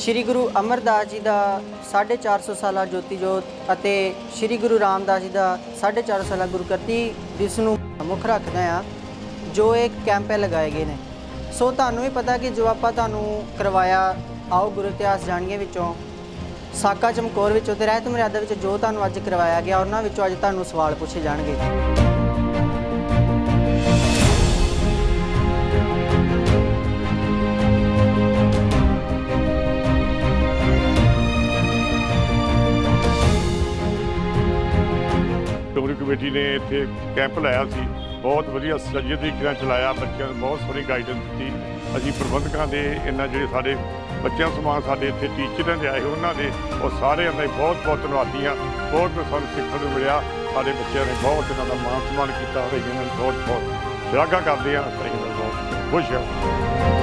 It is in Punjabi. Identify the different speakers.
Speaker 1: ਸ੍ਰੀ ਗੁਰੂ ਅਮਰਦਾਸ ਜੀ ਦਾ 450 ਸਾਲਾ ਜੋਤੀ ਜੋਤ ਅਤੇ ਸ੍ਰੀ ਗੁਰੂ ਰਾਮਦਾਸ ਜੀ ਦਾ 450 ਸਾਲਾ ਗੁਰਗੱਦੀ ਜਿਸ ਨੂੰ ਮੁੱਖ ਰੱਖਦੇ ਆ ਜੋ ਇਹ ਕੈਂਪ ਲਗਾਏ ਗਏ ਨੇ। ਸੋ ਤੁਹਾਨੂੰ ਵੀ ਪਤਾ ਕਿ ਜੋ ਆਪਾਂ ਤੁਹਾਨੂੰ ਕਰਵਾਇਆ, ਆਓ ਗੁਰੂ ਇਤਿਹਾਸ ਜਾਣੀਏ ਵਿੱਚੋਂ। ਸਾਕਾ ਚਮਕੌਰ ਵਿੱਚੋਂ ਤੇ ਰਹਿਤ ਮਰਿਆਦਾ ਵਿੱਚ ਜੋ ਤੁਹਾਨੂੰ ਅੱਜ ਕਰਵਾਇਆ ਗਿਆ, ਉਹਨਾਂ ਵਿੱਚੋਂ ਅੱਜ ਤੁਹਾਨੂੰ ਸਵਾਲ ਪੁੱਛੇ ਜਾਣਗੇ।
Speaker 2: ਡੋਗਰੀ ਕਮੇਟੀ ਨੇ ਇੱਥੇ ਕੈਂਪ ਲਾਇਆ ਸੀ। ਬਹੁਤ ਵਧੀਆ ਸੱਜੇ ਤਰੀਕੇ ਨਾਲ ਚਲਾਇਆ। ਬੱਚਿਆਂ ਨੂੰ ਬਹੁਤ ਸੋਹਣੀ ਗਾਈਡੈਂਸ ਦਿੱਤੀ। ਅਸੀਂ ਪ੍ਰਬੰਧਕਾਂ ਦੇ, ਇਹਨਾਂ ਜਿਹੜੇ ਸਾਡੇ ਬੱਚਿਆਂ ਸਮਾਨ ਸਾਡੇ ਇੱਥੇ ਟੀਚਰਾਂ ਦੇ ਆਏ ਉਹਨਾਂ ਦੇ, ਉਹ ਸਾਰਿਆਂ ਦਾ ਬਹੁਤ ਬਹੁਤ ਧੰਨਵਾਦੀ ਹਾਂ ਬਹੁਤ ਸਾਨੂੰ ਸਿੱਖਣ ਨੂੰ ਮਿਲਿਆ। ਸਾਡੇ ਬੱਚਿਆਂ ਨੇ ਬਹੁਤ ਇਹਨਾਂ ਦਾ ਮਾਣ ਸਨਮਾਨ ਕੀਤਾ। ਹੋਵੇ ਇਹਨਾਂ ਨੂੰ ਬਹੁਤ ਬਹੁਤ ਸ਼ਲਾਘਾ ਕਰਦੇ ਹਾਂ। ਅਸੀਂ ਬਹੁਤ ਖੁਸ਼ ਹਾਂ।